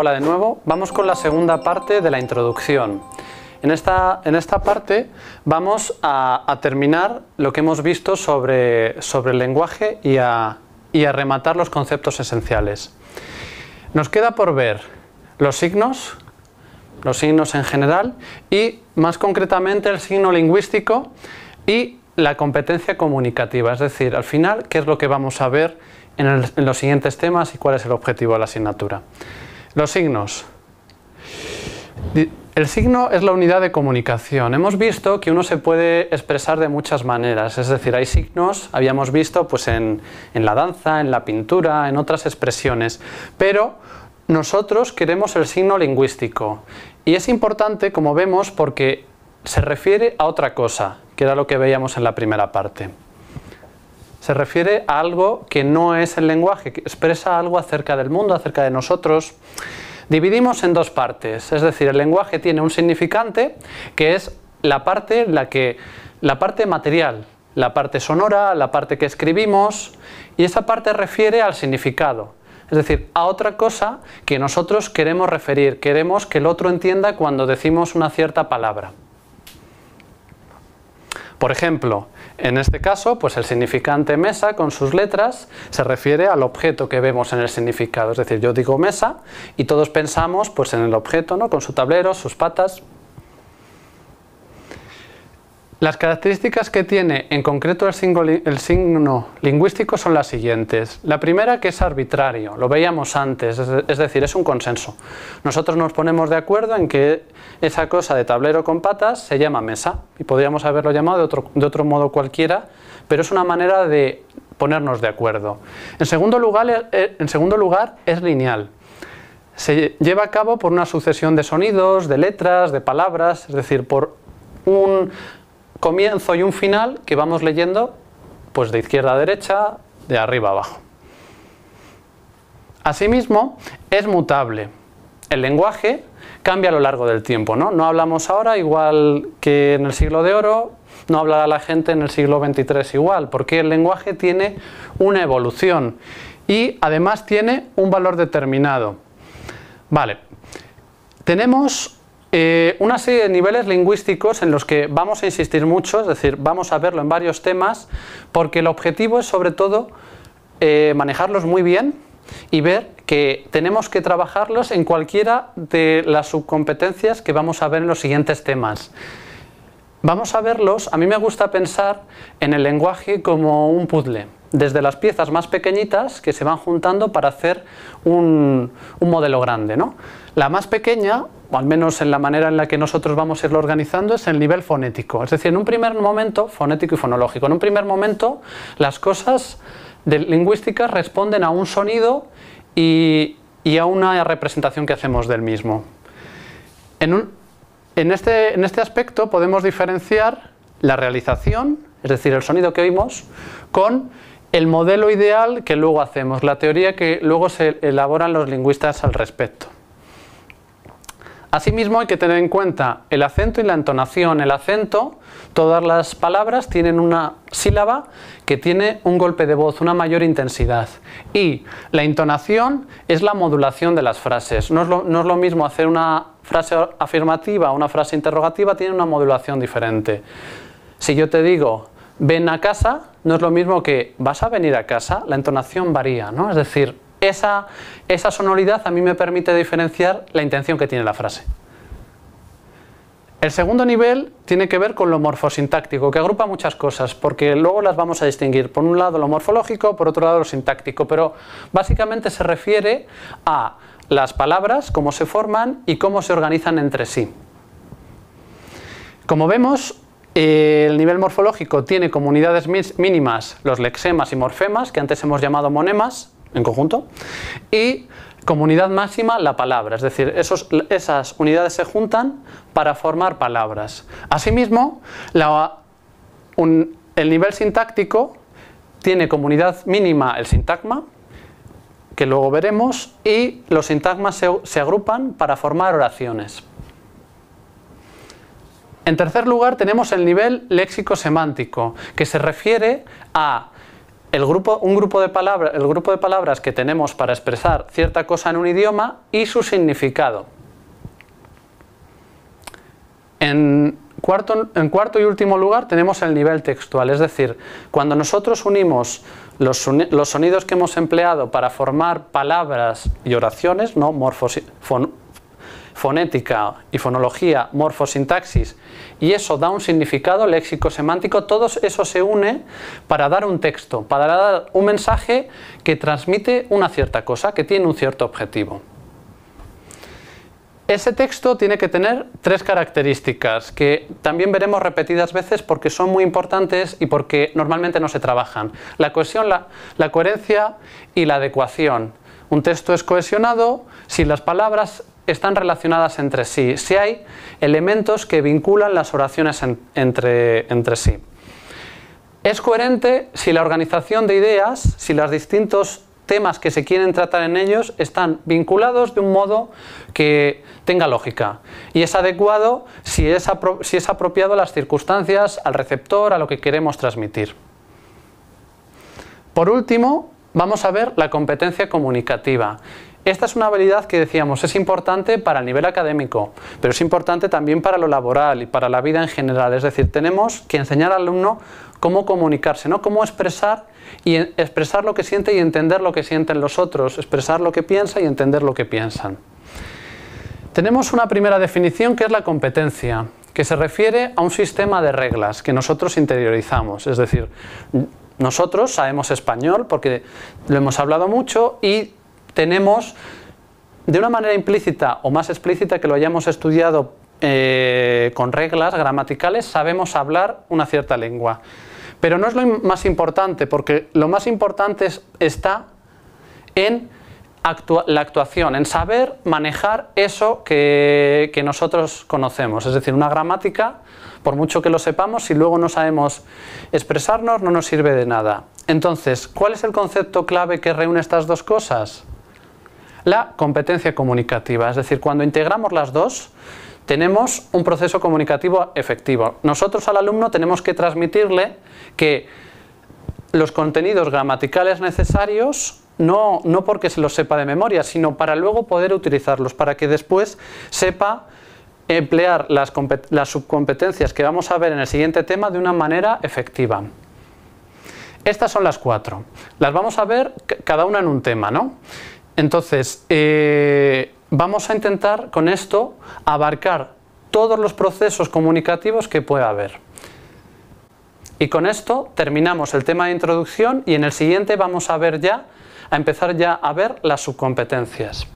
Hola de nuevo, vamos con la segunda parte de la introducción. En esta, en esta parte vamos a, terminar lo que hemos visto sobre, sobre el lenguaje y a, y a rematar los conceptos esenciales. Nos queda por ver los signos, los signos en general y más concretamente el signo lingüístico y la competencia comunicativa, es decir, al final, qué es lo que vamos a ver en, los siguientes temas y cuál es el objetivo de la asignatura. Los signos. El signo es la unidad de comunicación. Hemos visto que uno se puede expresar de muchas maneras, es decir, hay signos, habíamos visto pues en, en la danza, en la pintura, en otras expresiones, pero nosotros queremos el signo lingüístico y es importante, como vemos, porque se refiere a otra cosa, que era lo que veíamos en la primera parte. Se refiere a algo que no es el lenguaje, que expresa algo acerca del mundo, acerca de nosotros. Dividimos en dos partes, es decir, el lenguaje tiene un significante que es la parte, la, que, la parte material, la parte sonora, la parte que escribimos, y esa parte refiere al significado, es decir, a otra cosa que nosotros queremos referir, queremos que el otro entienda cuando decimos una cierta palabra. Por ejemplo, en este caso, pues el significante mesa con sus letras se refiere al objeto que vemos en el significado. Es decir, yo digo mesa y todos pensamos pues, en el objeto, ¿no? con su tablero, sus patas, las características que tiene en concreto el signo, lingüístico son las siguientes. La primera que es arbitrario, lo veíamos antes, es decir, es un consenso. Nosotros nos ponemos de acuerdo en que esa cosa de tablero con patas se llama mesa y podríamos haberlo llamado de otro, de otro modo cualquiera, pero es una manera de ponernos de acuerdo. En segundo lugar, eh, en segundo lugar es lineal. Se lleva a cabo por una sucesión de sonidos, de letras, de palabras, es decir, por un comienzo y un final que vamos leyendo pues de izquierda a derecha, de arriba a abajo. Asimismo, es mutable. El lenguaje cambia a lo largo del tiempo. ¿no? no hablamos ahora igual que en el siglo de oro, no hablará la gente en el siglo XXIII igual, porque el lenguaje tiene una evolución y además tiene un valor determinado. Vale, tenemos eh, una serie de niveles lingüísticos en los que vamos a insistir mucho, es decir, vamos a verlo en varios temas, porque el objetivo es sobre todo eh, manejarlos muy bien y ver que tenemos que trabajarlos en cualquiera de las subcompetencias que vamos a ver en los siguientes temas. Vamos a verlos, a mí me gusta pensar en el lenguaje como un puzzle, desde las piezas más pequeñitas que se van juntando para hacer un, un modelo grande. ¿no? La más pequeña o al menos en la manera en la que nosotros vamos a irlo organizando, es el nivel fonético. Es decir, en un primer momento, fonético y fonológico, en un primer momento las cosas de lingüísticas responden a un sonido y, a una representación que hacemos del mismo. En, este, en este aspecto podemos diferenciar la realización, es decir, el sonido que oímos, con el modelo ideal que luego hacemos, la teoría que luego se elaboran los lingüistas al respecto. Asimismo hay que tener en cuenta el acento y la entonación. El acento, todas las palabras tienen una sílaba que tiene un golpe de voz, una mayor intensidad. Y la entonación es la modulación de las frases. No es lo, mismo hacer una frase afirmativa o una frase interrogativa, tiene una modulación diferente. Si yo te digo, ven a casa, no es lo mismo que vas a venir a casa, la entonación varía, ¿no? Es decir, esa, sonoridad a mí me permite diferenciar la intención que tiene la frase. El segundo nivel tiene que ver con lo morfosintáctico, que agrupa muchas cosas, porque luego las vamos a distinguir. Por un lado lo morfológico, por otro lado lo sintáctico, pero básicamente se refiere a las palabras, cómo se forman y cómo se organizan entre sí. Como vemos, el nivel morfológico tiene como unidades mínimas los lexemas y morfemas, que antes hemos llamado monemas, en conjunto, y como unidad máxima la palabra, es decir, esas unidades se juntan para formar palabras. Asimismo, el nivel sintáctico tiene como unidad mínima el sintagma, que luego veremos, y los sintagmas se, se agrupan para formar oraciones. En tercer lugar tenemos el nivel léxico-semántico, que se refiere a el grupo, un grupo de palabras, el grupo de palabras que tenemos para expresar cierta cosa en un idioma y su significado. En cuarto, en cuarto y último lugar tenemos el nivel textual, es decir, cuando nosotros unimos los, sonidos que hemos empleado para formar palabras y oraciones, ¿no? Fonética y fonología, morfosintaxis, y eso da un significado léxico-semántico, todo eso se une para dar un texto, para dar un mensaje que transmite una cierta cosa, que tiene un cierto objetivo. Ese texto tiene que tener tres características que también veremos repetidas veces porque son muy importantes y porque normalmente no se trabajan. La cohesión, la, la coherencia y la adecuación. Un texto es cohesionado si las palabras están relacionadas entre sí, si hay elementos que vinculan las oraciones entre, entre sí. Es coherente si la organización de ideas, si los distintos temas que se quieren tratar en ellos están vinculados de un modo que tenga lógica. Y es adecuado si es, si es apropiado a las circunstancias, al receptor, a lo que queremos transmitir. Por último, vamos a ver la competencia comunicativa. Esta es una habilidad que decíamos es importante para el nivel académico, pero es importante también para lo laboral y para la vida en general. Es decir, tenemos que enseñar al alumno cómo comunicarse, ¿no? cómo expresar y expresar lo que siente y entender lo que sienten los otros, expresar lo que piensa y entender lo que piensan. Tenemos una primera definición que es la competencia, que se refiere a un sistema de reglas que nosotros interiorizamos, es decir, nosotros sabemos español porque lo hemos hablado mucho y tenemos de una manera implícita o más explícita que lo hayamos estudiado eh, con reglas gramaticales, sabemos hablar una cierta lengua. Pero no es lo más importante, porque lo más importante está en la actuación, en saber manejar eso que, que, nosotros conocemos. Es decir, una gramática, por mucho que lo sepamos, si luego no sabemos expresarnos, no nos sirve de nada. Entonces, ¿cuál es el concepto clave que reúne estas dos cosas? La competencia comunicativa. Es decir, cuando integramos las dos, tenemos un proceso comunicativo efectivo. Nosotros al alumno tenemos que transmitirle que los contenidos gramaticales necesarios no, no porque se los sepa de memoria, sino para luego poder utilizarlos, para que después sepa emplear las, las, subcompetencias que vamos a ver en el siguiente tema de una manera efectiva. Estas son las cuatro. Las vamos a ver cada una en un tema, ¿no? Entonces, eh, vamos a intentar con esto abarcar todos los procesos comunicativos que pueda haber. Y con esto terminamos el tema de introducción y en el siguiente vamos a ver ya, a empezar ya a ver las subcompetencias.